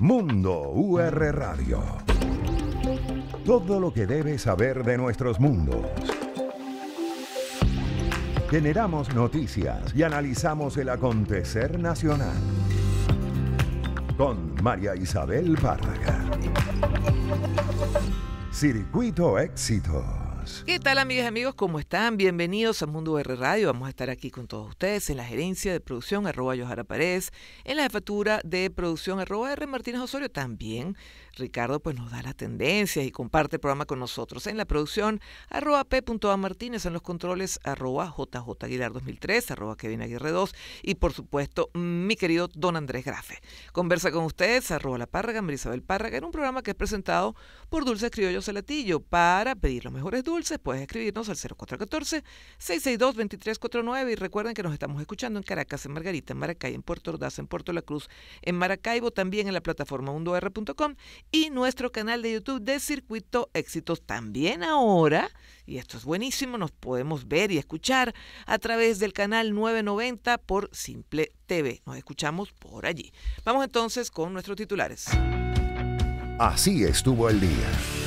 Mundo UR Radio. Todo lo que debes saber de nuestros mundos. Generamos noticias y analizamos el acontecer nacional. Con María Isabel Párraga. Circuito ¿Qué tal amigas y amigos? ¿Cómo están? Bienvenidos a Mundo R Radio. Vamos a estar aquí con todos ustedes en la gerencia de producción arroba Yohara Paredes, en la jefatura de producción arroba R Martínez Osorio también Ricardo pues nos da las tendencias y comparte el programa con nosotros. En la producción, arroba p.a Martínez, en los controles, arroba JJ Aguilar 2003, arroba Kevin Aguirre 2 y por supuesto mi querido Don Andrés Grafe. Conversa con ustedes, arroba La Párraga, Marisabel Párraga, en un programa que es presentado por Dulces Criollos Celatillo. Para pedir los mejores dulces, puedes escribirnos al 0414-662-2349 y recuerden que nos estamos escuchando en Caracas, en Margarita, en Maracay, en Puerto Ordaz, en Puerto La Cruz, en Maracaibo, también en la plataforma mundoR.com y nuestro canal de YouTube de Circuito Éxitos también ahora, y esto es buenísimo, nos podemos ver y escuchar a través del canal 990 por Simple TV. Nos escuchamos por allí. Vamos entonces con nuestros titulares. Así estuvo el día.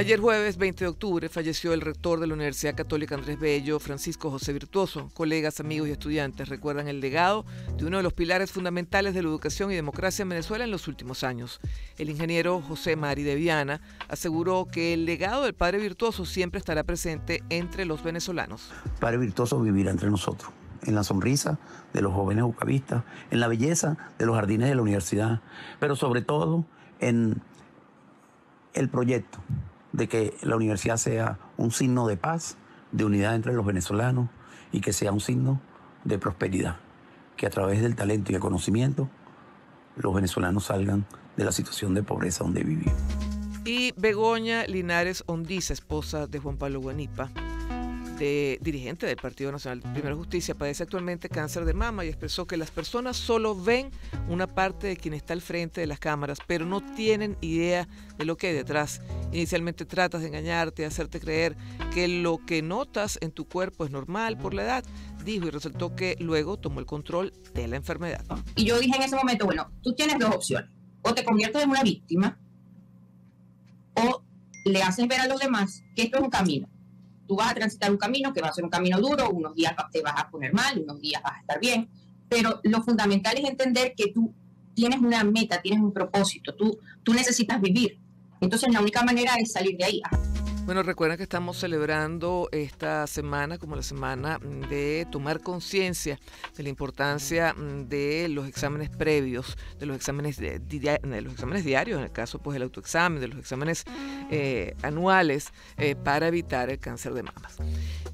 Ayer jueves 20 de octubre falleció el rector de la Universidad Católica Andrés Bello, Francisco José Virtuoso. Colegas, amigos y estudiantes recuerdan el legado de uno de los pilares fundamentales de la educación y democracia en Venezuela en los últimos años. El ingeniero José Mari de Viana aseguró que el legado del padre Virtuoso siempre estará presente entre los venezolanos. Padre Virtuoso vivirá entre nosotros, en la sonrisa de los jóvenes ucavistas, en la belleza de los jardines de la universidad, pero sobre todo en el proyecto de que la universidad sea un signo de paz, de unidad entre los venezolanos y que sea un signo de prosperidad, que a través del talento y el conocimiento los venezolanos salgan de la situación de pobreza donde vivimos. Y Begoña Linares Ondiza, esposa de Juan Pablo Guanipa, dirigente del Partido Nacional Primera Justicia, padece actualmente cáncer de mama y expresó que las personas solo ven una parte de quien está al frente de las cámaras, pero no tienen idea de lo que hay detrás. Inicialmente tratas de engañarte, hacerte creer que lo que notas en tu cuerpo es normal por la edad, dijo y resultó que luego tomó el control de la enfermedad. Y yo dije en ese momento, bueno, tú tienes dos opciones, o te conviertes en una víctima, o le haces ver a los demás que esto es un camino tú vas a transitar un camino que va a ser un camino duro, unos días te vas a poner mal, unos días vas a estar bien, pero lo fundamental es entender que tú tienes una meta, tienes un propósito, tú, tú necesitas vivir. Entonces la única manera es salir de ahí. Bueno, recuerden que estamos celebrando esta semana como la semana de tomar conciencia de la importancia de los exámenes previos, de los exámenes, de, los exámenes diarios, en el caso pues del autoexamen, de los exámenes eh, anuales eh, para evitar el cáncer de mamas.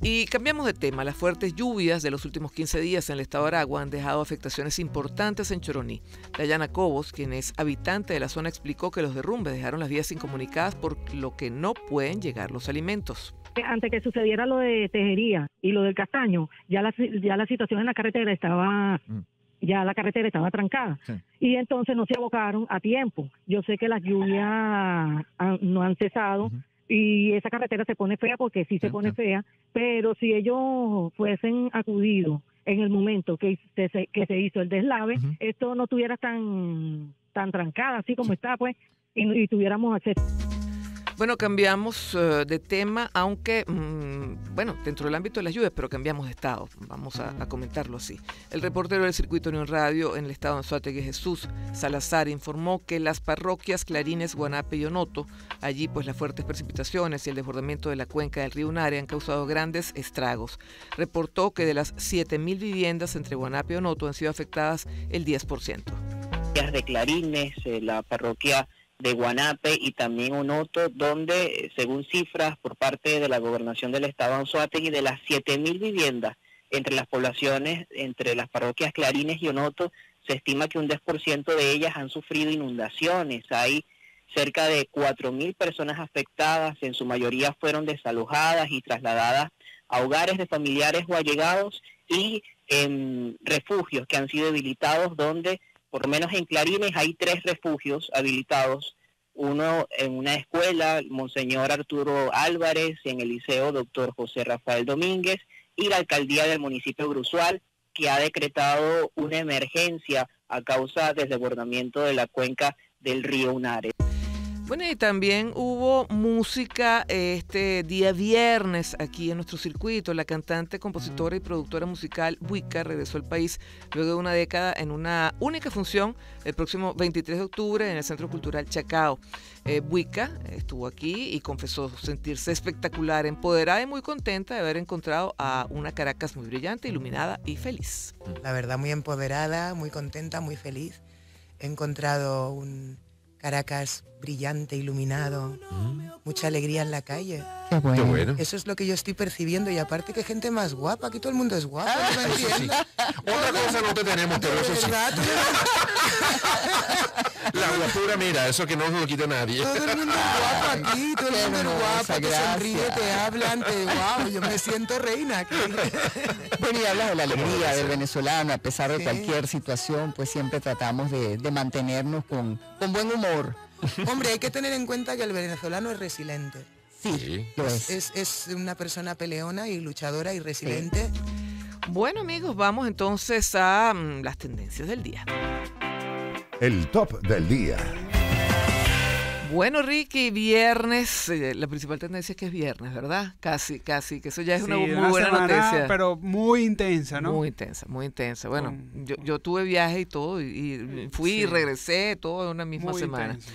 Y cambiamos de tema. Las fuertes lluvias de los últimos 15 días en el estado de Aragua han dejado afectaciones importantes en Choroní. Dayana Cobos, quien es habitante de la zona, explicó que los derrumbes dejaron las vías incomunicadas por lo que no pueden llegar los alimentos. Antes que sucediera lo de Tejería y lo del Castaño, ya la, ya la situación en la carretera estaba... Mm. ya la carretera estaba trancada y entonces no se abocaron a tiempo. Yo sé que las lluvias no han cesado y esa carretera se pone fea porque sí se pone fea, pero si ellos fuesen acudido en el momento que se, que se hizo el deslave, esto no estuviera tan tan trancada así como está pues y, y tuviéramos acceso. Bueno, cambiamos eh, de tema, aunque, mm, bueno, dentro del ámbito de las lluvias, pero cambiamos de estado. Vamos a, comentarlo así. El reportero del Circuito Unión Radio en el estado de Anzuategui, Jesús Salazar, informó que las parroquias Clarines, Guanape y Onoto, allí pues las fuertes precipitaciones y el desbordamiento de la cuenca del río Unare han causado grandes estragos. Reportó que de las 7.000 viviendas entre Guanape y Onoto han sido afectadas el 10%. De Clarines, eh, la parroquia de Guanape y también Onoto, donde, según cifras por parte de la gobernación del estado y de las 7.000 viviendas entre las poblaciones, entre las parroquias Clarines y Onoto, se estima que un 10% de ellas han sufrido inundaciones. Hay cerca de 4.000 personas afectadas, en su mayoría fueron desalojadas y trasladadas a hogares de familiares o allegados y en refugios que han sido habilitados donde por lo menos en Clarines hay tres refugios habilitados, uno en una escuela, Monseñor Arturo Álvarez, en el Liceo Doctor José Rafael Domínguez, y la alcaldía del municipio Brusual, que ha decretado una emergencia a causa del desbordamiento de la cuenca del río Unare. Bueno, y también hubo música este día viernes aquí en nuestro circuito. La cantante, compositora y productora musical Wicca regresó al país luego de una década en una única función el próximo 23 de octubre en el Centro Cultural Chacao. Eh, estuvo aquí y confesó sentirse espectacular, empoderada y muy contenta de haber encontrado a una Caracas muy brillante, iluminada y feliz. La verdad, muy empoderada, muy contenta, muy feliz. He encontrado un Caracas brillante, iluminado, mucha alegría en la calle. Qué bueno. Eso es lo que yo estoy percibiendo y aparte que gente más guapa, aquí todo el mundo es guapo. ¿no me Eso sí. entiendes? Otra cosa no te tenemos, pero eso sí. La guapura, mira, eso que no nos lo quita nadie. Todo el mundo es guapo aquí, todo el Qué mundo es guapo, te sonríe, te hablan, te wow, yo me siento reina aquí. Bueno, y hablas de la alegría del venezolano, a pesar de Sí. cualquier situación, pues siempre tratamos de, de mantenernos con, con buen humor. Hombre, hay que tener en cuenta que el venezolano es resiliente. Sí, Sí. lo es. Es, es una persona peleona y luchadora y resiliente. Bueno amigos, vamos entonces a mm, las tendencias del día. El top del día. Bueno, Ricky, viernes, eh, la principal tendencia es que es viernes, ¿verdad? Casi, casi, que eso ya es una muy una buena semana, noticia. Pero muy intensa, ¿no? Muy intensa, muy intensa. Bueno, yo, yo tuve viaje y todo, y, y fui y regresé, todo en una misma Muy semana. intensa.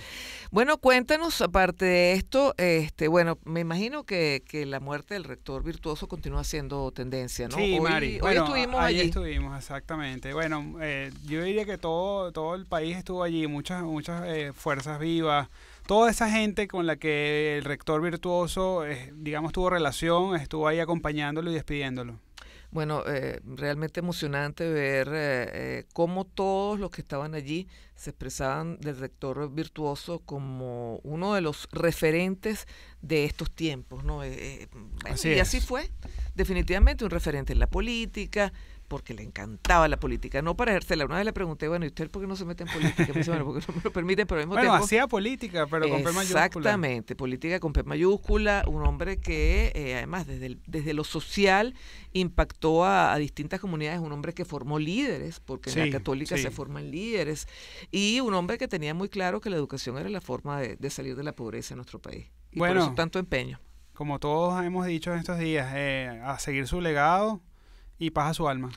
Bueno, cuéntanos, aparte de esto, este, bueno, me imagino que, que la muerte del rector virtuoso continúa siendo tendencia, ¿no? Sí, hoy, Mari. hoy Bueno, estuvimos ahí allí. estuvimos, exactamente. Bueno, eh, yo diría que todo, todo el país estuvo allí, muchas, muchas eh, fuerzas vivas, toda esa gente con la que el rector virtuoso, eh, digamos, tuvo relación, estuvo ahí acompañándolo y despidiéndolo. Bueno, eh, realmente emocionante ver eh, eh, cómo todos los que estaban allí se expresaban del rector virtuoso como uno de los referentes de estos tiempos, ¿no? Eh, eh, bueno, Así y así es. fue, definitivamente un referente en la política, porque le encantaba la política, no para ejercerla. Una vez le pregunté, bueno, ¿y usted por qué no se mete en política? Me dice, bueno, porque no me lo permiten, pero al mismo Bueno, tiempo... hacía política, pero con P mayúscula. Exactamente, política con P mayúscula, un hombre que eh, además desde, el- desde lo social impactó a, a distintas comunidades, un hombre que formó líderes, porque en la católica sí. se forman líderes, y un hombre que tenía muy claro que la educación era la forma de, de salir de la pobreza en nuestro país. Y por Bueno. eso tanto empeño. Como todos hemos dicho en estos días, eh, a seguir su legado y paz a su alma.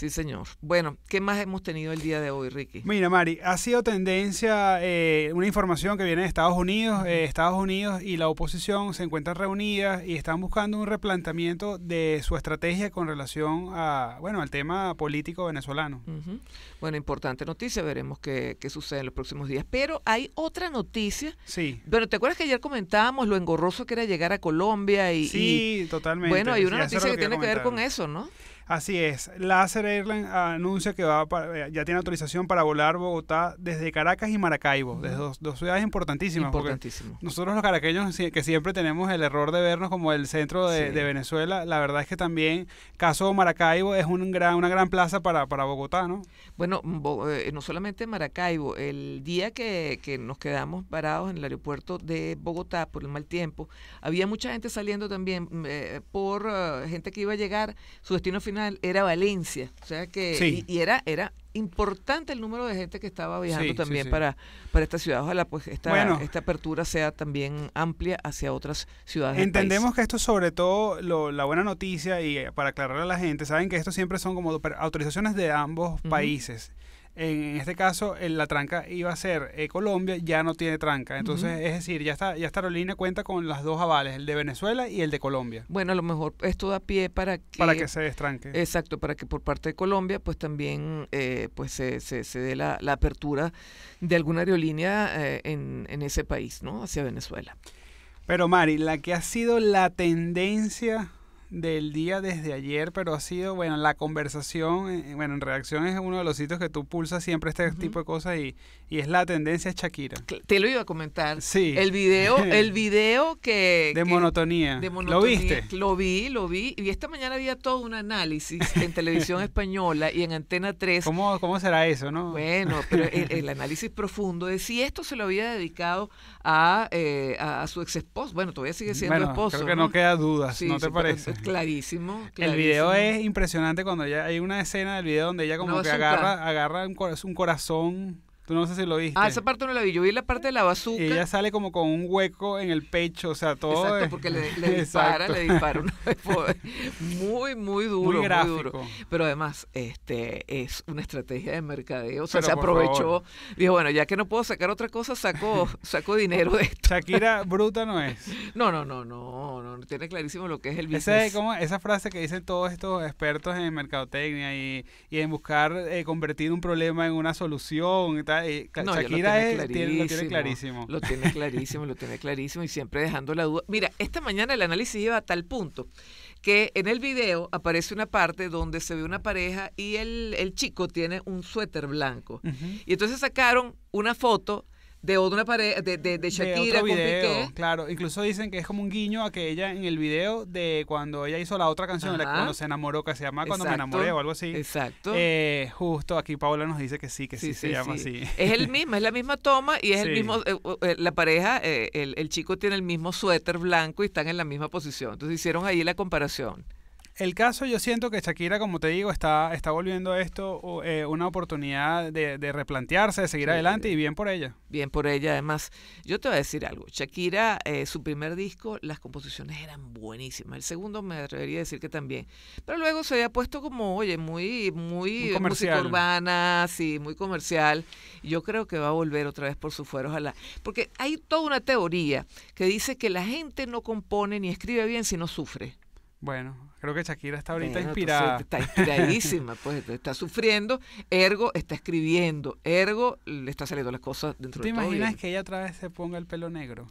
Sí, señor. Bueno, ¿qué más hemos tenido el día de hoy, Ricky? Mira, Mari, ha sido tendencia eh, una información que viene de Estados Unidos. Eh, Estados Unidos y la oposición se encuentran reunidas y están buscando un replanteamiento de su estrategia con relación a, bueno, al tema político venezolano. Ujú. Bueno, importante noticia, veremos qué, qué sucede en los próximos días. Pero hay otra noticia. Sí, Bueno, ¿te acuerdas que ayer comentábamos lo engorroso que era llegar a Colombia? Y, y- sí, totalmente. bueno, hay una Sí, noticia que tiene que ver con eso, ¿no? Así es. Láser Airlines anuncia que va para- eh, ya tiene autorización para volar Bogotá desde Caracas y Maracaibo, desde dos, dos ciudades importantísimas. Importantísimo. Nosotros los caraqueños que siempre tenemos el error de vernos como el centro de, Sí. de Venezuela, la verdad es que también caso Maracaibo es un gran, una gran plaza para, para Bogotá, ¿no? Bueno, Bo- eh, no solamente en Maracaibo, el día que, que nos quedamos parados en el aeropuerto de Bogotá por el mal tiempo, había mucha gente saliendo también eh, por eh, gente que iba a llegar, su destino final era Valencia, o sea que Sí. y, y era era importante el número de gente que estaba viajando Sí, también sí. para para esta ciudad. Ojalá pues esta Bueno. esta apertura sea también amplia hacia otras ciudades. del país. Entendemos que esto sobre todo lo- la buena noticia y eh, para aclararle a la gente, saben que esto siempre son como autorizaciones de ambos países. En este caso, en la tranca iba a ser eh, Colombia, ya no tiene tranca. Entonces, es decir, ya está, ya esta aerolínea cuenta con los dos avales, el de Venezuela y el de Colombia, Bueno, a lo mejor esto da pie para que para que se destranque. Exacto, para que por parte de Colombia pues también eh, pues se, se, se dé la, la apertura de alguna aerolínea eh, en, en ese país, ¿no? Hacia Venezuela. Pero Mari, la que ha sido la tendencia del día desde ayer, pero ha sido, bueno, la conversación, eh, bueno, en reacción es uno de los sitios que tú pulsas siempre este tipo de cosas y, y es la tendencia Shakira. Te lo iba a comentar. Sí. El video, el video que... De que- monotonía. de ¿Lo monotonía. viste? Lo vi, lo vi. Y esta mañana había todo un análisis en televisión española y en Antena 3. ¿Cómo, ¿Cómo será eso, no? Bueno, pero el, el análisis profundo de si esto se lo había dedicado a, eh, a, a su ex esposo. Bueno, todavía sigue siendo bueno, esposo. creo que no, queda dudas, Sí, ¿no te sí, parece? Clarísimo, El video clarísimo. es impresionante cuando ella, hay una escena del video donde ella como que agarra, agarra un, un corazón. Tú no sé si lo viste. Ah, esa parte no la vi. Yo vi la parte de la bazooka. Y ella sale como con un hueco en el pecho, o sea, todo Exacto, es- porque le, le dispara, le dispara una vez por- muy, muy duro, muy, gráfico. duro. Pero además, este es una estrategia de mercadeo. O sea, Pero se aprovechó. Dijo, bueno, ya que no puedo sacar otra cosa, saco, saco dinero de esto. Shakira bruta no es. No, no, no, no, no, tiene clarísimo lo que es el business. Esa, es como, esa frase que dicen todos estos expertos en mercadotecnia y, y en buscar eh, convertir un problema en una solución y tal. Ca- No, ella lo Shakira tiene lo tiene clarísimo. Lo tiene clarísimo, lo tiene clarísimo y siempre dejando la duda. Mira, esta mañana el análisis iba a tal punto que en el video aparece una parte donde se ve una pareja y el, el chico tiene un suéter blanco. Y entonces sacaron una foto de una pareja, de, de, de De Shakira otro con video, Piqué. claro. Incluso dicen que es como un guiño a que ella en el video de cuando ella hizo la otra canción, la cuando se enamoró, que se llama Cuando me Exacto, enamoré o algo así. Exacto. Eh, justo aquí Paola nos dice que sí, que sí, se llama sí. así. Es el mismo, es la misma toma y es el mismo, eh, eh, la pareja, eh, el, el chico tiene el mismo suéter blanco y están en la misma posición. Entonces hicieron ahí la comparación. El caso, yo siento que Shakira, como te digo, está, está volviendo a esto eh, una oportunidad de, de replantearse, de seguir Sí. adelante y bien por ella. Bien por ella, además. Yo te voy a decir algo. Shakira, eh, su primer disco, las composiciones eran buenísimas. El segundo me atrevería a decir que también. Pero luego se había puesto como, oye, muy, muy, Muy música urbana, sí, muy comercial. Yo creo que va a volver otra vez por su fuero, ojalá. Porque hay toda una teoría que dice que la gente no compone ni escribe bien si no sufre. Bueno, creo que Shakira está ahorita Bueno, inspirada. Está inspiradísima, pues está sufriendo, ergo está escribiendo, ergo le está saliendo las cosas dentro ¿Te de todo imaginas que ella otra vez se ponga el pelo negro?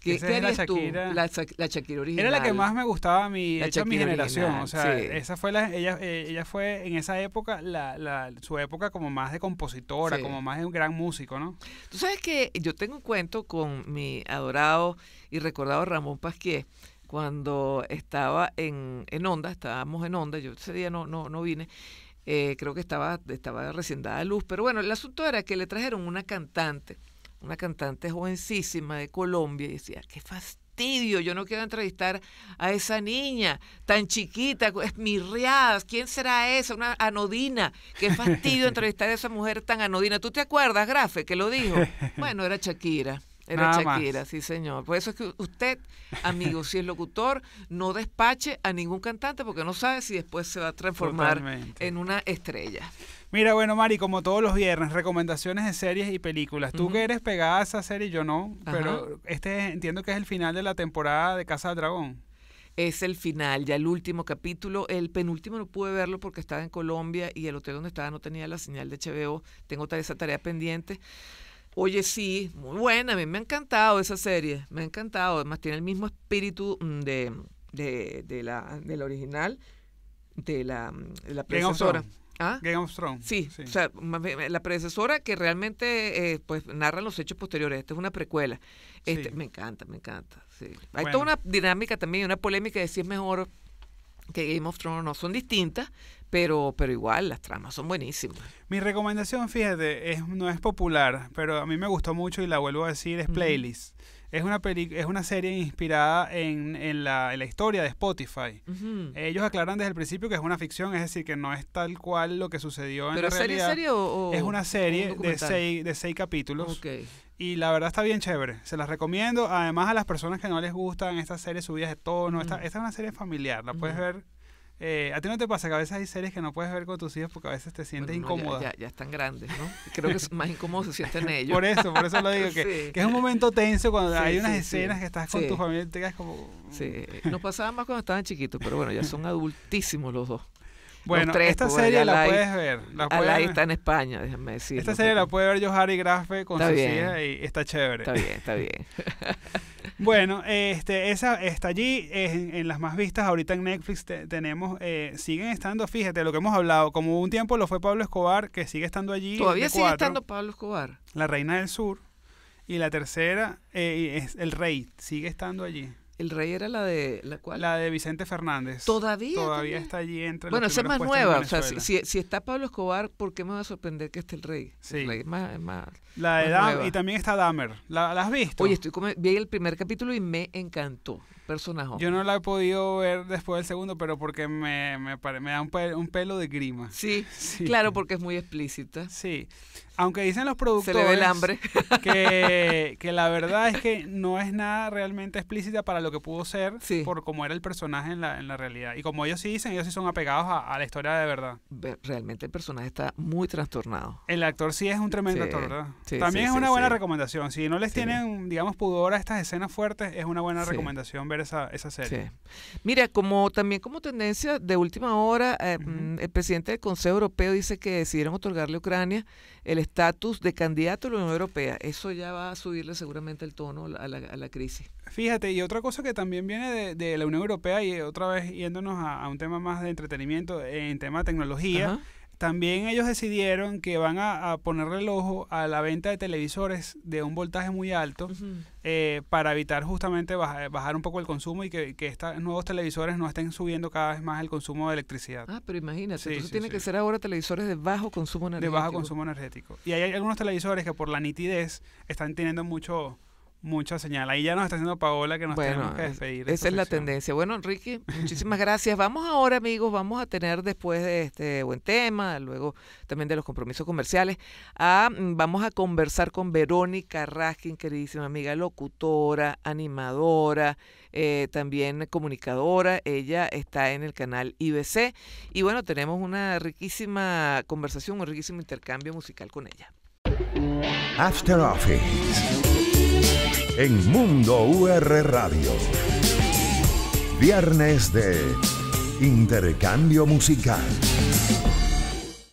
¿Qué, Esa qué es la tú? Shakira- La, Sha- la Shakira original. Era la que más me gustaba a mi, hecho, a mi generación. original, o sea, sí. esa fue la, ella, eh, ella fue en esa época, la, la, su época como más de compositora, Sí. como más de un gran músico, ¿no? Tú sabes que yo tengo un cuento con mi adorado y recordado Ramón Pasquier cuando estaba en, en Onda, estábamos en Onda, yo ese día no, no, no vine, eh, creo que estaba, estaba recién dada luz, pero bueno, el asunto era que le trajeron una cantante, una cantante jovencísima de Colombia y decía, qué fastidio, yo no quiero entrevistar a esa niña tan chiquita, esmirriada, ¿quién será esa? Una anodina, qué fastidio entrevistar a esa mujer tan anodina. ¿Tú te acuerdas, Grafe, que lo dijo? Bueno, era Shakira. Era Nada más. Shakira, sí señor. Por eso es que usted, amigo, si es locutor, no despache a ningún cantante porque no sabe si después se va a transformar Totalmente. en una estrella. Mira, bueno, Mari, como todos los viernes, recomendaciones de series y películas. Tú que eres pegada a esa serie, yo no, Ajá. pero este es- entiendo que es el final de la temporada de Casa del Dragón. Es el final, ya el último capítulo. El penúltimo no pude verlo porque estaba en Colombia y el hotel donde estaba no tenía la señal de HBO. Tengo esa tarea pendiente. Oye, sí, muy buena. A mí me ha encantado esa serie. Me ha encantado. Además, tiene el mismo espíritu mm, de, de, de la, de la original, de la, de la predecesora. ¿Ah? Game of Thrones. Sí, o sea, la predecesora que realmente eh, pues narra los hechos posteriores. Esta es una precuela. Este, Sí. Me encanta, me encanta. sí. Hay Bueno. toda una dinámica también, una polémica de si es mejor que Game of Thrones o no. Son distintas, pero, pero igual las tramas son buenísimas. Mi recomendación, fíjate, es, no es popular, pero a mí me gustó mucho y la vuelvo a decir, es. Playlist. Es una, peli- es una serie inspirada en, en la, en la historia de Spotify. Ellos aclaran desde el principio que es una ficción, es decir, que no es tal cual lo que sucedió en ¿Pero la serie, realidad. serie o, o- es una serie un de seis, de seis capítulos. Ok. Y la verdad está bien chévere. Se las recomiendo. Además, a las personas que no les gustan estas series subidas de tono. Esta, esta es una serie familiar. La puedes ver. Eh, a ti no te pasa que a veces hay series que no puedes ver con tus hijos porque a veces te sientes Bueno, no, ya- incómoda. Ya, ya están grandes, ¿no? Creo que es más incómodo se sienten ellos. Por eso, por eso lo digo, que, Sí. que es un momento tenso cuando Sí, hay unas sí, escenas que estás con tu familia y te quedas como... Sí, nos pasaba más cuando estaban chiquitos, pero bueno, ya son adultísimos los dos. Bueno, tres, esta porque serie la puedes ver. La puedes- está en España, déjame decir. esta serie la puede ver Johari Grafe con Está sus bien. hijas y está chévere. Está bien, está bien. Bueno, este, esa está allí en, en las más vistas. Ahorita en Netflix te- tenemos, eh, siguen estando, fíjate, lo que hemos hablado, como un tiempo lo fue Pablo Escobar, que sigue estando allí. Todavía sigue cuatro. estando Pablo Escobar. La Reina del Sur. Y la tercera eh, es El Rey, sigue estando allí. El rey era la de la cual. La de Vicente Fernández. Todavía. Todavía está allí entre Bueno, esa es más nueva. O sea, si, si- está Pablo Escobar, ¿por qué me va a sorprender que esté el rey? Sí. El rey es más, es más- La de más Dam- nueva. y también está Dahmer. ¿La, la has visto? Oye, estoy como- vi el primer capítulo y me encantó. Personaje. Yo no la he podido ver después del segundo, pero porque me, me, me da un, pe- un pelo de grima. Sí, Sí. claro, porque es muy explícita. Sí. Aunque dicen los Se productores le ve el hambre. que, que la verdad es que no es nada realmente explícita para lo que pudo ser Sí. por cómo era el personaje en la, en la realidad. Y como ellos sí dicen, ellos sí son apegados a, a la historia de verdad. Ve- Realmente el personaje está muy trastornado. El actor sí es un tremendo Sí, actor, ¿verdad? sí, También es una buena recomendación. Si no les tienen, digamos, pudor a estas escenas fuertes, es una buena recomendación ver esa, esa serie. Sí. Mira, como también como tendencia de última hora, eh, mm, el presidente del Consejo Europeo dice que decidieron otorgarle a Ucrania el estatus de candidato a la Unión Europea. Eso ya va a subirle seguramente el tono a la, a la crisis. Fíjate, y otra cosa que también viene de, de la Unión Europea, y otra vez yéndonos a, a un tema más de entretenimiento, en tema de tecnología. También ellos decidieron que van a, a ponerle el ojo a la venta de televisores de un voltaje muy alto eh, para evitar justamente baja- bajar un poco el consumo y que, que estos nuevos televisores no estén subiendo cada vez más el consumo de electricidad. Ah, pero imagínate, Sí, entonces sí, tiene sí. que ser ahora televisores de bajo consumo de energético. bajo consumo energético. Y hay algunos televisores que por la nitidez están teniendo mucho mucha señal. Ahí ya nos está haciendo Paola que nos tenemos que es- despedir. de esa esta es la tendencia. Bueno, Enrique, muchísimas gracias. Vamos ahora, amigos, vamos a tener después de este buen tema, luego también de los compromisos comerciales, a, mm, vamos a conversar con Verónica Raskin, queridísima amiga, locutora, animadora, eh, también comunicadora. Ella está en el canal IBC y bueno, tenemos una riquísima conversación, un riquísimo intercambio musical con ella. After Office. En Mundo UR Radio. Viernes de Intercambio Musical.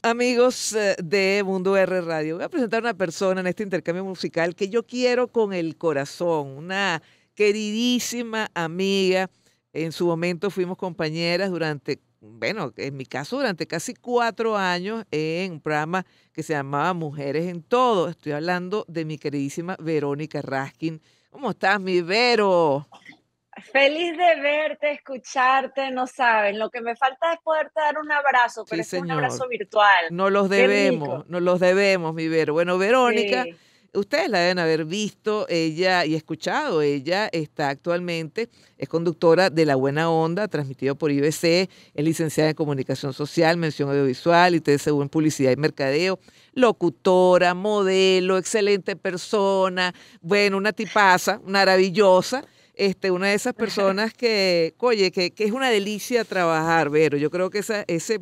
Amigos eh, de Mundo R Radio, voy a presentar una persona en este intercambio musical que yo quiero con el corazón, una queridísima amiga. En su momento fuimos compañeras durante, bueno, en mi caso durante casi cuatro años en un programa que se llamaba Mujeres en Todo. Estoy hablando de mi queridísima Verónica Raskin. ¿Cómo estás, mi Vero? Feliz de verte, escucharte, no sabes. Lo que me falta es poderte dar un abrazo, pero Sí, es un abrazo virtual. Nos los debemos, nos los debemos, mi Vero. Bueno, Verónica. Sí. Ustedes la deben haber visto, ella y escuchado, ella está actualmente, es conductora de La Buena Onda, transmitido por IBC, es licenciada en Comunicación Social, Mención Audiovisual y TSU en Publicidad y Mercadeo, locutora, modelo, excelente persona, bueno, una tipaza, maravillosa, este, una de esas personas que, oye, que, que es una delicia trabajar, Vero, yo creo que esa, ese,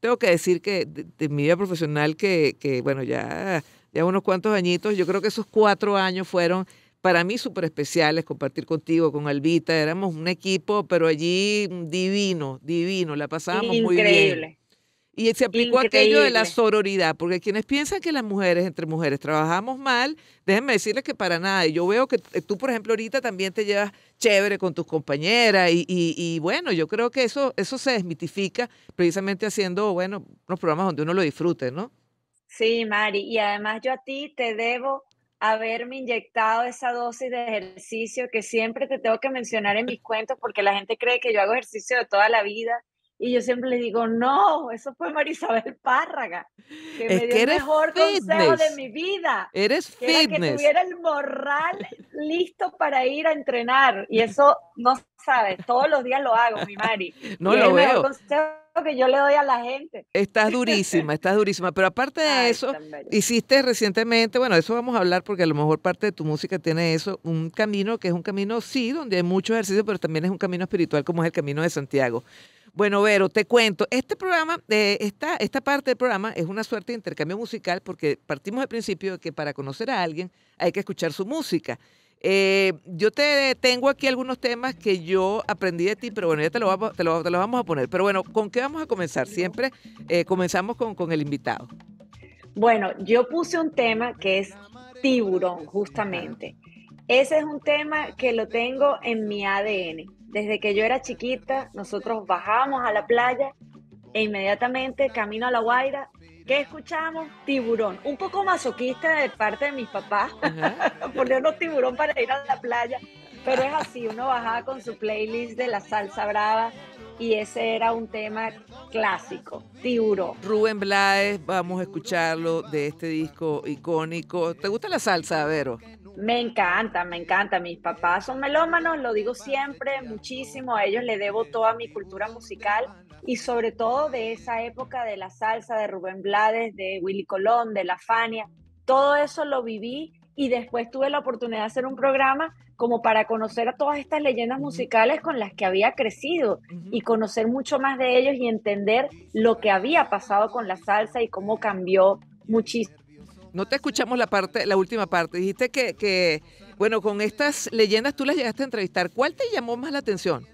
tengo que decir que de, de mi vida profesional que, que bueno, ya, ya unos cuantos añitos, yo creo que esos cuatro años fueron para mí súper especiales, compartir contigo, con Albita, éramos un equipo, pero allí divino, divino, la pasábamos muy bien. Increíble. Y se aplicó aquello de la sororidad, porque quienes piensan que las mujeres, entre mujeres, trabajamos mal, déjenme decirles que para nada. Y yo veo que eh, tú, por ejemplo, ahorita también te llevas chévere con tus compañeras y, y- y bueno, yo creo que eso, eso se desmitifica precisamente haciendo, bueno, unos programas donde uno lo disfrute, ¿no? Sí, Mari. Y además yo a ti te debo haberme inyectado esa dosis de ejercicio que siempre te tengo que mencionar en mis cuentos porque la gente cree que yo hago ejercicio de toda la vida. Y yo siempre les digo, no, eso fue Marisabel Párraga, que Es me dio que el mejor consejo de fitness. mi vida. Eres que era que fitness. tuviera el morral listo para ir a entrenar. Y eso, no sabes, todos los días lo hago, mi Mari. No Y es lo mejor veo. consejo que yo le doy a la gente. Estás durísima, estás durísima. Pero aparte de Ay, eso, hiciste recientemente, bueno, eso vamos a hablar porque a lo mejor parte de tu música tiene eso, un camino que es un camino, sí, donde hay mucho ejercicio, pero también es un camino espiritual como es el Camino de Santiago. Bueno, Vero, te cuento, este programa, eh, esta, esta parte del programa es una suerte de intercambio musical porque partimos del principio de que para conocer a alguien hay que escuchar su música. Eh, yo te tengo aquí algunos temas que yo aprendí de ti, pero bueno, ya te los vamos, te lo- te los vamos a poner. Pero bueno, ¿con qué vamos a comenzar? Siempre eh, comenzamos con, con el invitado. Bueno, yo puse un tema que es tiburón, justamente. Ese es un tema que lo tengo en mi ADN. Desde que yo era chiquita, nosotros bajábamos a la playa e inmediatamente camino a La Guaira. ¿Qué escuchamos? Tiburón. Un poco masoquista de parte de mis papás, ponernos tiburón para ir a la playa. pero es así, uno bajaba con su playlist de la salsa brava y ese era un tema clásico, tiburón. Rubén Blades, vamos a escucharlo de este disco icónico. ¿Te gusta la salsa, Vero? Me encanta, me encanta. Mis papás son melómanos, lo digo siempre, muchísimo. A ellos le debo toda mi cultura musical y sobre todo de esa época de la salsa, de Rubén Blades, de Willy Colón, de La Fania. Todo eso lo viví y después tuve la oportunidad de hacer un programa como para conocer a todas estas leyendas musicales con las que había crecido y conocer mucho más de ellos y entender lo que había pasado con la salsa y cómo cambió muchísimo. No te escuchamos la parte, la última parte. Dijiste que, que, bueno, con estas leyendas tú las llegaste a entrevistar. ¿Cuál te llamó más la atención?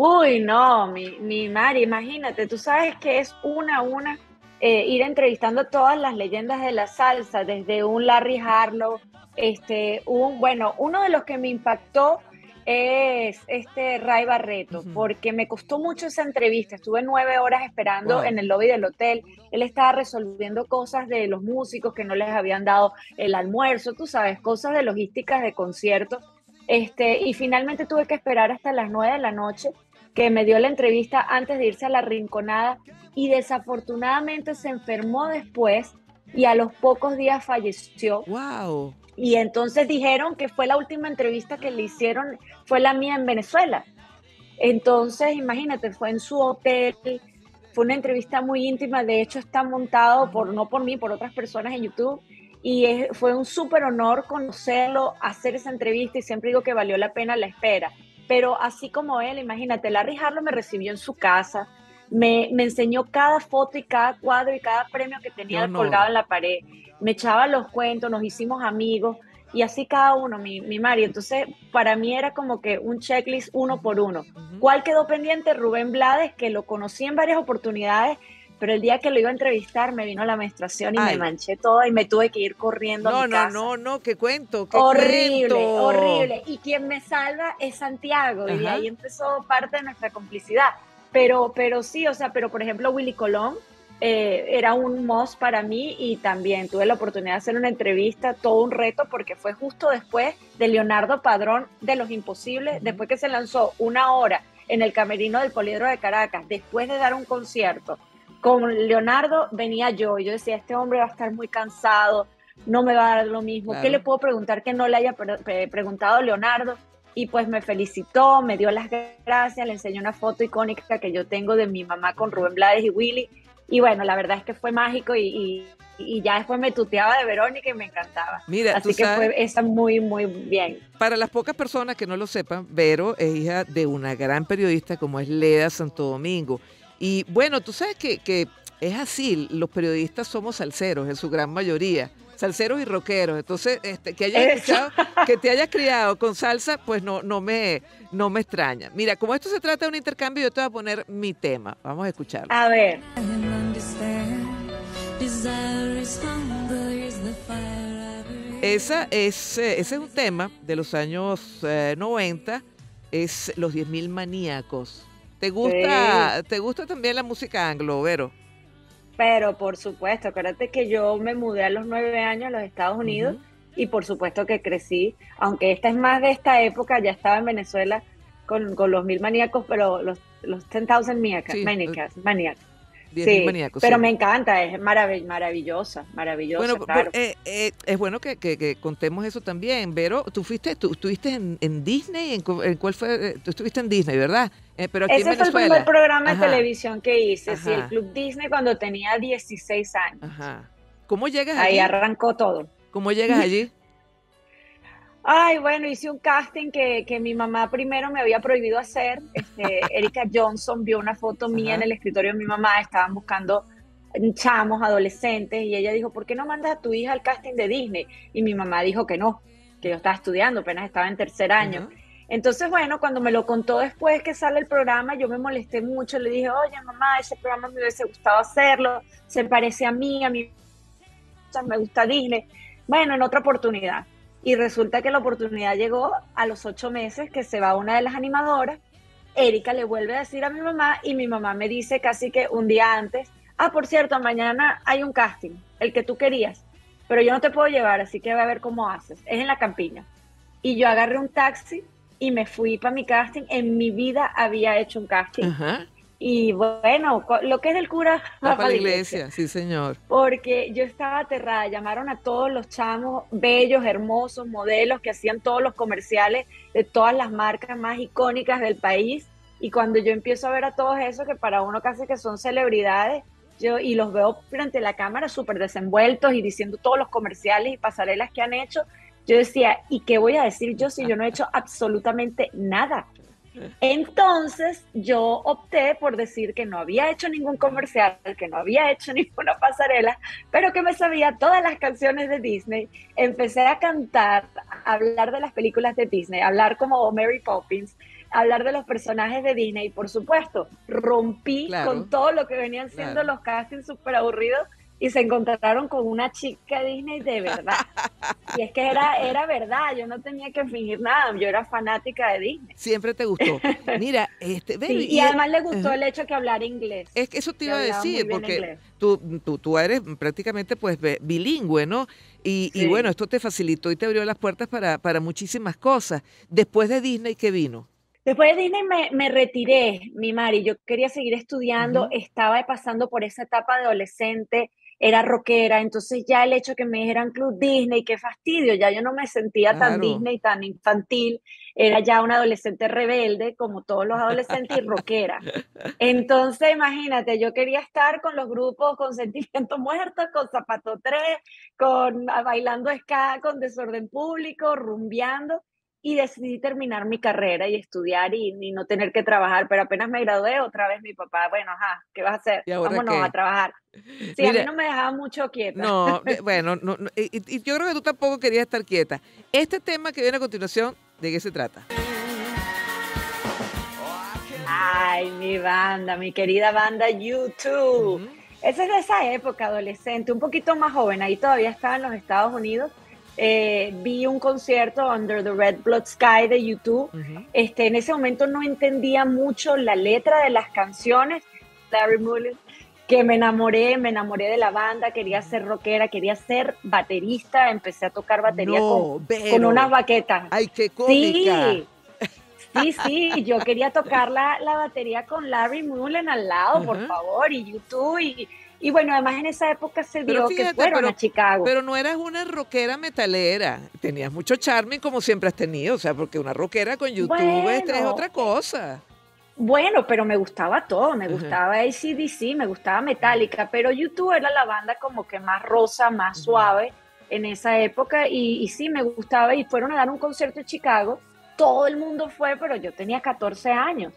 Uy, no, mi, mi Mari, imagínate, tú sabes que es una a una eh, ir entrevistando todas las leyendas de la salsa, desde un Larry Harlow, este, un, bueno, uno de los que me impactó es este Ray Barreto, porque me costó mucho esa entrevista. Estuve nueve horas esperando en el lobby del hotel. Él estaba resolviendo cosas de los músicos que no les habían dado el almuerzo, tú sabes, cosas de logísticas de conciertos. Este, y finalmente tuve que esperar hasta las nueve de la noche que me dio la entrevista antes de irse a la rinconada y desafortunadamente se enfermó después y a los pocos días falleció. ¡Wow! Y entonces dijeron que fue la última entrevista que le hicieron, fue la mía en Venezuela. Entonces, imagínate, fue en su hotel, fue una entrevista muy íntima, de hecho está montado por, no por mí, por otras personas en YouTube. Y fue un súper honor conocerlo, hacer esa entrevista y siempre digo que valió la pena la espera. Pero así como él, imagínate, Larry Harlow me recibió en su casa, me, me, enseñó cada foto y cada cuadro y cada premio que tenía colgado en la pared. Me echaba los cuentos, nos hicimos amigos y así cada uno, mi, mi Mari. Entonces, para mí era como que un checklist uno por uno. ¿Cuál quedó pendiente? Rubén Blades, que lo conocí en varias oportunidades, pero el día que lo iba a entrevistar me vino la menstruación y me manché todo y me tuve que ir corriendo. No, a mi casa. no, no, no, qué cuento. Qué horrible, cuento. horrible. Y quien me salva es Santiago y de ahí empezó parte de nuestra complicidad. Pero, pero sí, o sea, pero por ejemplo Willy Colón eh, era un must para mí y también tuve la oportunidad de hacer una entrevista, todo un reto, porque fue justo después de Leonardo Padrón de Los Imposibles, después que se lanzó una hora en el camerino del Poliedro de Caracas, después de dar un concierto. Con Leonardo venía yo y yo decía, este hombre va a estar muy cansado, no me va a dar lo mismo. ¿Qué le puedo preguntar que no le haya preguntado Leonardo? y pues me felicitó, me dio las gracias, le enseñó una foto icónica que yo tengo de mi mamá con Rubén Blades y Willy. Y bueno, la verdad es que fue mágico y, y, ya después me tuteaba de Verónica y me encantaba. Mira, Así que fue esa muy, muy bien. Para las pocas personas que no lo sepan, Vero es hija de una gran periodista como es Leda Santo Domingo. Y bueno, tú sabes que, que es así, los periodistas somos salseros en su gran mayoría salseros y rockeros. Entonces, este, que hayas escuchado, que te hayas criado con salsa, pues no, no, me, no me extraña. Mira, como esto se trata de un intercambio, yo te voy a poner mi tema. Vamos a escucharlo. A ver. Esa es, eh, ese es un tema de los años 90, eh, es Los 10.000 Maníacos. ¿Te gusta, ¿Te gusta también la música anglo, Vero? Pero por supuesto, acuérdate que yo me mudé a los nueve años a los Estados Unidos y por supuesto que crecí, aunque esta es más de esta época, ya estaba en Venezuela con, los mil maníacos, pero los, los 10,000 maníacos, sí, maníacos. Sí, maníacos, pero me encanta, es marav maravillosa, maravillosa. Bueno, claro. eh, eh, es bueno que, que, contemos eso también. Vero, tú fuiste, tú estuviste en, en Disney, ¿En, cuál fue? Tú estuviste en Disney, ¿verdad? Eh, pero aquí Ese en fue el primer programa de televisión que hice, sí, el Club Disney cuando tenía 16 años. Ajá. ¿Cómo llegas allí? Ahí arrancó todo. ¿Cómo llegas allí? Ay, bueno, hice un casting que, que, mi mamá primero me había prohibido hacer. Este, Erika Johnson vio una foto mía en el escritorio de mi mamá, estaban buscando chamos, adolescentes, y ella dijo, ¿por qué no mandas a tu hija al casting de Disney? Y mi mamá dijo que no, que yo estaba estudiando, apenas estaba en tercer año. Entonces, bueno, cuando me lo contó después que sale el programa, yo me molesté mucho, le dije, oye, mamá, ese programa me hubiese gustado hacerlo, se parece a mí, a mí me gusta Disney. Bueno, en otra oportunidad. Y resulta que la oportunidad llegó a los ocho meses que se va una de las animadoras. Erika le vuelve a decir a mi mamá y mi mamá me dice casi que un día antes, ah, por cierto, mañana hay un casting, el que tú querías, pero yo no te puedo llevar, así que va a ver cómo haces. Es en la campiña. y yo agarré un taxi y me fui para mi casting. En mi vida había hecho un casting. Ajá. Y bueno, lo que es del cura Va va para la la iglesia, sí, señor. porque yo estaba aterrada. Llamaron a todos los chamos bellos, hermosos, modelos que hacían todos los comerciales de todas las marcas más icónicas del país. Y cuando yo empiezo a ver a todos esos que para uno casi que son celebridades, yo y los veo frente a la cámara súper desenvueltos y diciendo todos los comerciales y pasarelas que han hecho, yo decía, ¿y qué voy a decir yo si yo no he hecho absolutamente nada? Entonces yo opté por decir que no había hecho ningún comercial, que no había hecho ninguna pasarela, pero que me sabía todas las canciones de Disney. Empecé a cantar, a hablar de las películas de Disney, a hablar como Mary Poppins, a hablar de los personajes de Disney y por supuesto rompí Claro. con todo lo que venían siendo Claro. los castings súper aburridos y se encontraron con una chica Disney de verdad. Y es que era, era verdad, yo no tenía que fingir nada, yo era fanática de Disney. Siempre te gustó. Mira, este, Sí, y además le gustó el hecho que hablara inglés. Es que eso te iba a decir, porque tú, tú, tú eres prácticamente pues bilingüe, ¿no? Y, y bueno, esto te facilitó y te abrió las puertas para, para muchísimas cosas. Después de Disney, ¿qué vino? Después de Disney me, me retiré, mi Mari. Yo quería seguir estudiando, estaba pasando por esa etapa de adolescente, era rockera, entonces ya el hecho que me dijeran Club Disney, qué fastidio, ya yo no me sentía tan. Disney, tan infantil, era ya una adolescente rebelde, como todos los adolescentes, y rockera. Entonces, imagínate, yo quería estar con los grupos con Sentimiento Muerto, con Zapato 3, con ah, Bailando Ska, con Desorden Público, rumbeando, y decidí terminar mi carrera y estudiar y, y no tener que trabajar, pero apenas me gradué, otra vez mi papá, bueno, ajá, ¿qué vas a hacer? ¿Y ahora Vámonos qué? a trabajar. Sí, a mí no me dejaba mucho quieta. No, eh, bueno, no, no, y, yo creo que tú tampoco querías estar quieta. Este tema que viene a continuación, ¿de qué se trata? Ay, mi banda, mi querida banda YouTube. Esa es de esa época, adolescente, un poquito más joven, ahí todavía estaba en los Estados Unidos. Eh, vi un concierto Under the Red Blood Sky de YouTube. Este, en ese momento no entendía mucho la letra de las canciones. Larry Mullen, que me enamoré, me enamoré de la banda, quería ser rockera, quería ser baterista, empecé a tocar batería No, con, con unas baquetas. ¡Ay, qué cómica! Sí, sí, sí, yo quería tocar la, la batería con Larry Mullen al lado, por favor, y YouTube, y, y bueno, además en esa época se Pero dio que fueron pero- a Chicago. Pero no eras una rockera metalera. Tenías mucho charming como siempre has tenido. O sea, porque una rockera con YouTube es otra cosa. Bueno, pero me gustaba todo, me Ajá. gustaba ACDC, me gustaba Metallica, pero YouTube era la banda como que más rosa, más suave en esa época y, y sí, me gustaba y fueron a dar un concierto en Chicago, todo el mundo fue, pero yo tenía 14 años.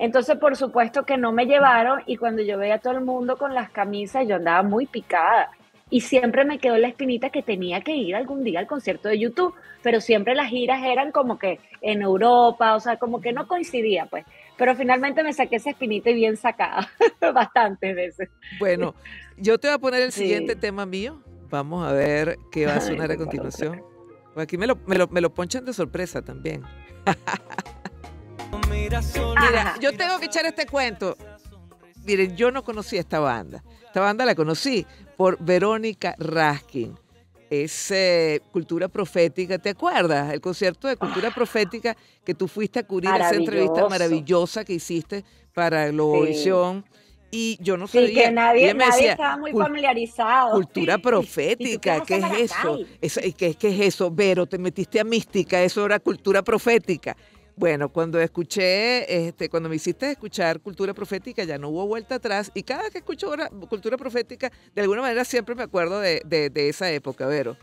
Entonces, por supuesto que no me llevaron y cuando yo veía a todo el mundo con las camisas, yo andaba muy picada. Y siempre me quedó la espinita que tenía que ir algún día al concierto de YouTube, pero siempre las giras eran como que en Europa, o sea, como que no coincidía, pues. Pero finalmente me saqué esa espinita y bien sacada, bastantes veces. Bueno, yo te voy a poner el Sí. siguiente tema mío. Vamos a ver qué va a Ay, sonar a no puedo continuación. Aquí me lo, me, lo, me lo ponchan de sorpresa también. Mira, yo tengo que echar este cuento. Miren, yo no conocía esta banda. Esta banda la conocí por Verónica Raskin. Es eh, cultura profética, ¿te acuerdas? El concierto de cultura profética que tú fuiste a cubrir esa entrevista maravillosa que hiciste para Globovisión. Y yo no Sí, sabía. que nadie, ella me nadie decía, estaba muy "Cul- familiarizado. Cultura ¿Y tú profética, ¿qué es eso? Y- Eso- ¿y ¿Qué, ¿Qué es eso? Vero, te metiste a mística, eso era cultura profética. Bueno, cuando escuché, este, cuando me hiciste escuchar cultura profética, ya no hubo vuelta atrás. Y cada vez que escucho ahora cultura profética, de alguna manera siempre me acuerdo de, de- de esa época, Vero.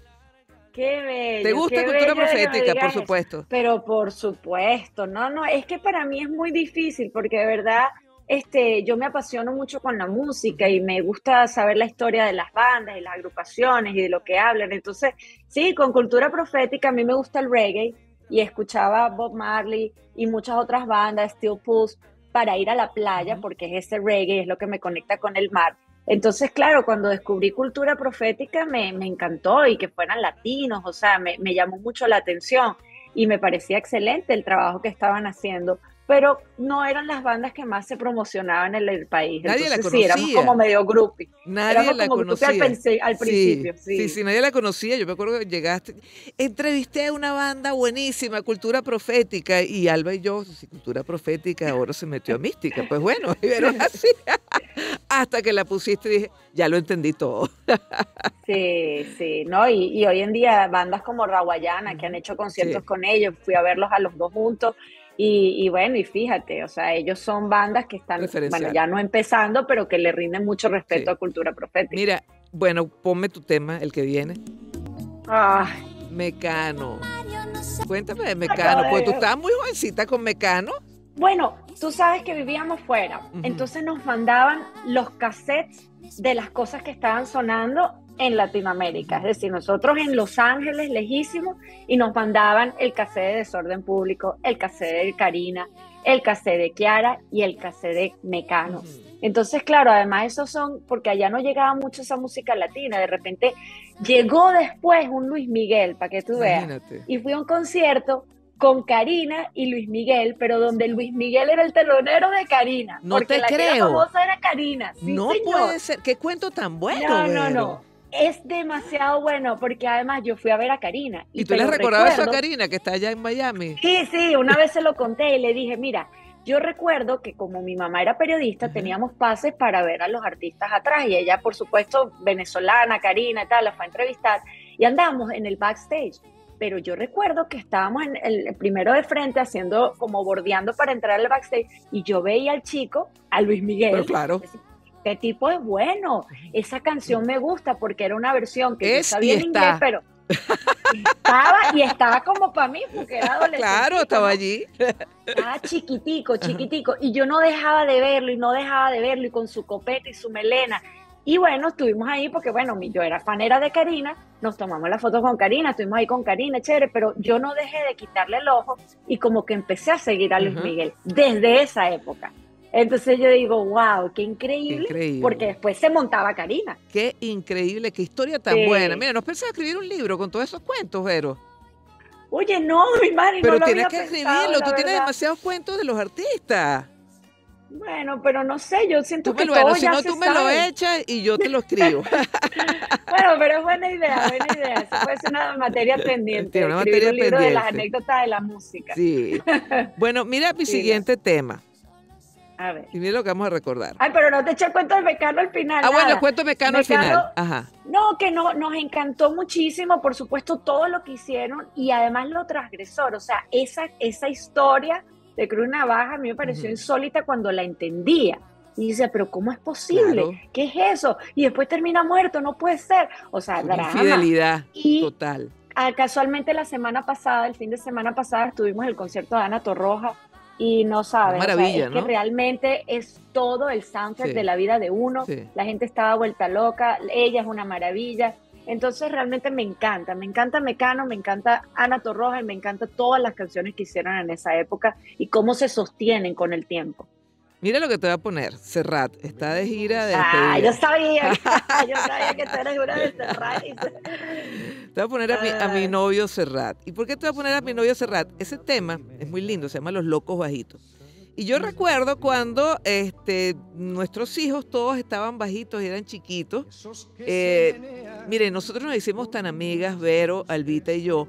Qué bello. ¿Te gusta qué cultura profética, por eso. supuesto? Pero por supuesto, no, no, es que para mí es muy difícil porque de verdad este, yo me apasiono mucho con la música y me gusta saber la historia de las bandas y las agrupaciones y de lo que hablan. Entonces, sí, con cultura profética a mí me gusta el reggae y escuchaba Bob Marley y muchas otras bandas, Steel Pulse, para ir a la playa porque es ese reggae, es lo que me conecta con el mar. Entonces, claro, cuando descubrí cultura profética me, me encantó y que fueran latinos, o sea, me, me llamó mucho la atención y me parecía excelente el trabajo que estaban haciendo. Pero no eran las bandas que más se promocionaban en el país. Nadie la Entonces, sí, éramos conocía. como medio groupie. Nadie Éramos la como conocía. al, principio, sí. sí, sí, nadie la conocía. Yo me acuerdo que llegaste. Entrevisté a una banda buenísima, Cultura Profética, y Alba y yo, sí, Cultura Profética, ahora se metió a Mística. Pues bueno, pero así. Hasta que la pusiste y dije, ya lo entendí todo. Sí, sí, ¿no? Y, y hoy en día bandas como Rawayana, que han hecho conciertos Sí. con ellos, fui a verlos a los dos juntos. Y, y bueno, y fíjate, o sea, ellos son bandas que están, bueno, ya no empezando, pero que le rinden mucho respeto Sí. a cultura profética. Mira, bueno, ponme tu tema, el que viene. Ay, Mecano. Cuéntame de Mecano, porque tú estabas muy jovencita con Mecano. Bueno, tú sabes que vivíamos fuera, entonces nos mandaban los cassettes de las cosas que estaban sonando en Latinoamérica, es decir, nosotros en Los Ángeles, lejísimos, y nos mandaban el cassette de Desorden Público, el cassette de Karina, el cassette de Kiara y el cassette de Mecano. Entonces, claro, además esos son, porque allá no llegaba mucho esa música latina, de repente llegó después un Luis Miguel, para que tú veas, Imagínate. y fui a un concierto con Karina y Luis Miguel, pero donde Luis Miguel era el telonero de Karina. No porque te la creo. famosa era Karina. Sí, no señor. puede ser. Qué cuento tan bueno. No, no, no. Es demasiado bueno porque además yo fui a ver a Karina. ¿Y tú le recordado eso a recuerdo. Karina, que está allá en Miami? Sí, sí, una vez se lo conté y le dije, mira, yo recuerdo que como mi mamá era periodista, teníamos pases para ver a los artistas atrás y ella, por supuesto, venezolana, Karina y tal, la fue a entrevistar y andamos en el backstage. Pero yo recuerdo que estábamos en el primero de frente haciendo como bordeando para entrar al backstage y yo veía al chico, a Luis Miguel. Pero claro. Este tipo es bueno. Esa canción me gusta porque era una versión que Es yo sabía en inglés, pero estaba y estaba como para mí porque era adolescente. Claro, estaba allí. Estaba chiquitico, chiquitico. Y yo no dejaba de verlo y no dejaba de verlo y con su copeta y su melena. Y bueno, estuvimos ahí porque, bueno, yo era fanera de Karina, nos tomamos la foto con Karina, estuvimos ahí con Karina, chévere, pero yo no dejé de quitarle el ojo y como que empecé a seguir a Luis. Miguel desde esa época. Entonces yo digo, wow, qué increíble, increíble. porque después se montaba Karina. Qué increíble, qué historia tan Sí. buena. Mira, ¿no has pensado escribir un libro con todos esos cuentos, Vero? Oye, no, mi madre, Pero no lo tienes había que pensado, escribirlo, tú tienes demasiados cuentos de los artistas. Bueno, pero no sé, yo siento Tú que lo, todo bueno, si ya no, se tú me lo echas y yo te lo escribo. Bueno, pero es buena idea, buena idea. Eso puede ser una materia pendiente. Una materia un libro de las anécdotas de la música. Sí. Bueno, mira mi Sí, siguiente tema. A ver. Y mira lo que vamos a recordar. Ay, pero no te eché el cuento de Mecano al final. Ah, bueno, el cuento de Mecano al Mecano- final. Ajá. No, que no, nos encantó muchísimo, por supuesto, todo lo que hicieron y además lo transgresor. O sea, esa, esa historia de Cruz Navaja a mí me pareció insólita cuando la entendía. Y dice, pero ¿cómo es posible? Claro. ¿Qué es eso? Y después termina muerto, no puede ser. O sea, Una drama. infidelidad Y- total. Casualmente la semana pasada, el fin de semana pasada, estuvimos en el concierto de Ana Torroja y no sabes, o sea, maravilla, es que ¿no? realmente es todo el soundtrack Sí. de la vida de uno. Sí. La gente estaba vuelta loca, ella es una maravilla. Entonces realmente me encanta, me encanta Mecano, me encanta Ana Torroja y me encanta todas las canciones que hicieron en esa época y cómo se sostienen con el tiempo. Mira lo que te voy a poner. Serrat está de gira de Ah, yo sabía, yo sabía que tú eres una de cerrar y se- Te voy a poner a mi, a mi Ay. novio Serrat. ¿Y por qué te voy a poner a mi novio Serrat? Ese tema es muy lindo, se llama Los Locos Bajitos. Y yo recuerdo cuando este, nuestros hijos todos estaban bajitos y eran chiquitos. Eh, mire, nosotros nos hicimos tan amigas, Vero, Albita y yo,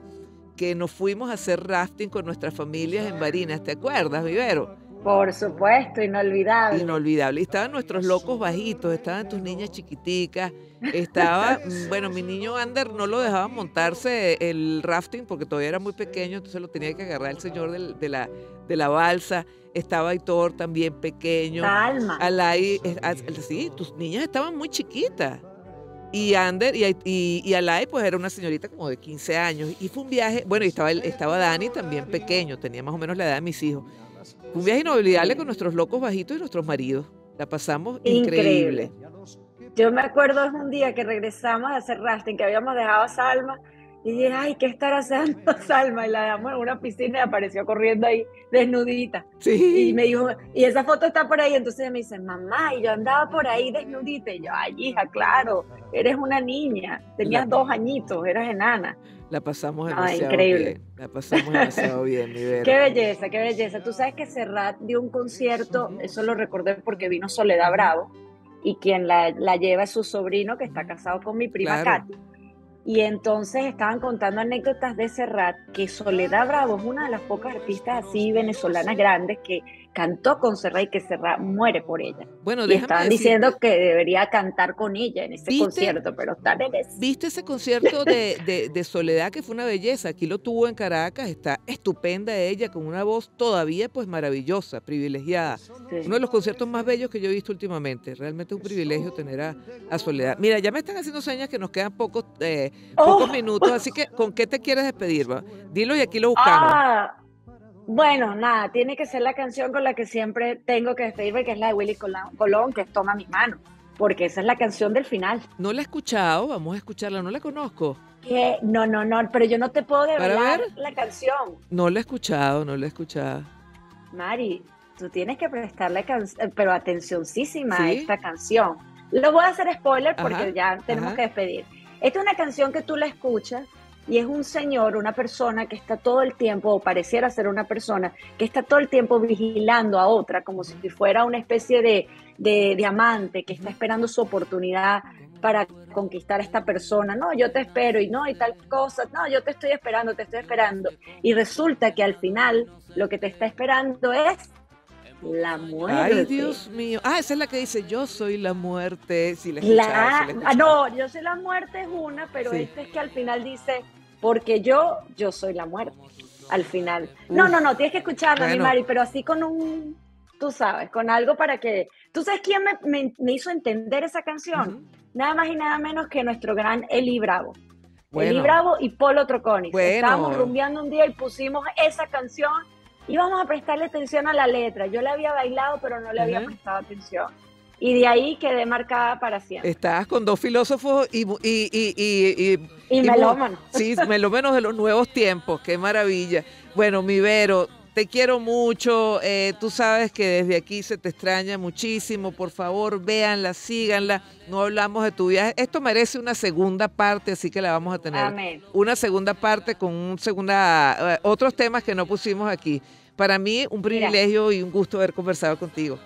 que nos fuimos a hacer rafting con nuestras familias en Barinas. ¿Te acuerdas, mi Vero? Por supuesto, inolvidable. Inolvidable. Y estaban nuestros locos bajitos, estaban tus niñas chiquiticas, estaba, mm, bueno, mi niño Ander no lo dejaban montarse el rafting porque todavía era muy pequeño, entonces lo tenía que agarrar el señor de, la, de la balsa. Estaba Aitor también pequeño. Calma. Alay, sí, tus niñas estaban muy chiquitas. Y Ander y, y, y Alay, pues era una señorita como de 15 años. Y fue un viaje, bueno, y estaba, estaba Dani también pequeño, tenía más o menos la edad de mis hijos. Fue un viaje inolvidable con nuestros locos bajitos y nuestros maridos. La pasamos increíble. Yo me acuerdo un día que regresamos a hacer rafting, que habíamos dejado a Salma Y dije, ay, ¿qué estará haciendo Salma? Y la dejamos en una piscina y apareció corriendo ahí, desnudita. Sí. Y me dijo, y esa foto está por ahí. Entonces ella me dice, mamá, y yo andaba por ahí desnudita. Y yo, ay, hija, claro, eres una niña, tenías dos añitos, eras enana. La pasamos Ah, demasiado increíble. bien. La pasamos demasiado bien, mi. Qué belleza, qué belleza. Tú sabes que Serrat dio un concierto, eso lo recordé porque vino Soledad Bravo, y quien la, la lleva es su sobrino que está casado con mi prima Claro. Katy. Y entonces estaban contando anécdotas de Serrat, que Soledad Bravo es una de las pocas artistas así venezolanas grandes que cantó con Serrat y que Serrat muere por ella. Bueno, y estaban decirte- diciendo que debería cantar con ella en ese ¿Viste? concierto, pero están en ese. ¿Viste ese concierto de, de- de Soledad que fue una belleza? Aquí lo tuvo en Caracas, está estupenda ella, con una voz todavía pues maravillosa, privilegiada. Uno de los conciertos más bellos que yo he visto últimamente. Realmente es un privilegio tener a, a Soledad. Mira, ya me están haciendo señas que nos quedan pocos, eh, pocos Oh. minutos, así que ¿con qué te quieres despedir? va? Dilo y aquí lo buscamos. Ah, bueno, nada, tiene que ser la canción con la que siempre tengo que despedirme, que es la de Willy Colón, que es Toma mi mano, porque esa es la canción del final. No la he escuchado, vamos a escucharla, no la conozco. No, no, no, pero yo no te puedo ¿Para develar ver? la canción. No la he escuchado, no la he escuchado. Mari, tú tienes que prestarle pero atencioncísima a ¿Sí? esta canción. Lo voy a hacer spoiler porque Ajá, ya tenemos ajá. que despedir. Esta es una canción que tú la escuchas y es un señor, una persona que está todo el tiempo, o pareciera ser una persona, que está todo el tiempo vigilando a otra, como si fuera una especie de, de diamante que está esperando su oportunidad para conquistar a esta persona. No, yo te espero y no, y tal cosa. No, yo te estoy esperando, te estoy esperando. Y resulta que al final lo que te está esperando es la muerte. Ay, Dios mío. Ah, esa es la que dice, yo soy la muerte. Sí, la La- ah, no, yo soy la muerte es una, pero Sí. este es que al final dice, porque yo, yo soy la muerte. Al final. No, no, no, tienes que escucharla, mi Bueno. Mari, pero así con un, tú sabes, con algo para que. ¿Tú sabes quién me, me- me hizo entender esa canción? Nada más y nada menos que nuestro gran Eli Bravo. Bueno. Eli Bravo y Polo Troconis. Bueno. Estábamos rumbeando un día y pusimos esa canción y vamos a prestarle atención a la letra. Yo la había bailado, pero no le había Ajá. prestado atención. Y de ahí quedé marcada para siempre. Estás con dos filósofos y, y, y, y, y- Y melómanos. Sí, melómanos de los nuevos tiempos, qué maravilla. Bueno, mi Vero, te quiero mucho. eh, tú sabes que desde aquí se te extraña muchísimo. Por favor, véanla, síganla. No hablamos de tu viaje. Esto merece una segunda parte, así que la vamos a tener. Amén. Una segunda parte con un segunda, eh, otros temas que no pusimos aquí. Para mí, un privilegio y un gusto haber conversado contigo.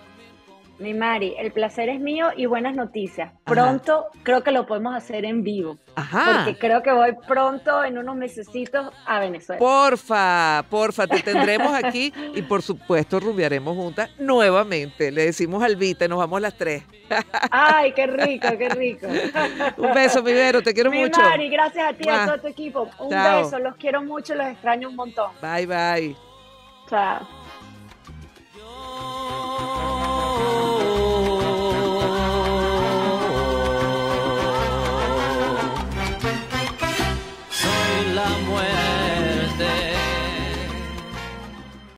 Mi Mari, el placer es mío y buenas noticias. Pronto creo que lo podemos hacer en vivo. Ajá. Porque creo que voy pronto, en unos mesecitos, a Venezuela. Porfa, porfa, te tendremos aquí y por supuesto rubiaremos juntas nuevamente. Le decimos Albita, nos vamos las tres. Ay, qué rico, qué rico. Un beso, mi Vero, te quiero Mi mucho. Mari, gracias a ti y a todo tu equipo. Un Chao. beso, los quiero mucho, los extraño un montón. Bye, bye. Chao.